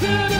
to the